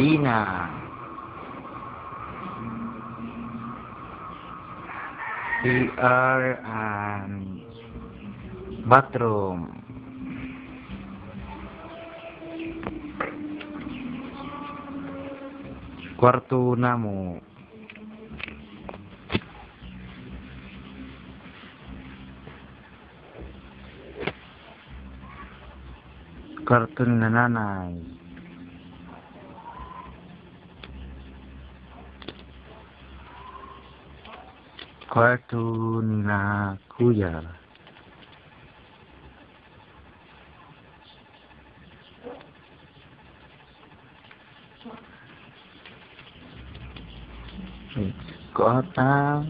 Membayai. Christina. PR and bathroom. Kwarto namo. Kwarto ni nanay. Kuya. Kota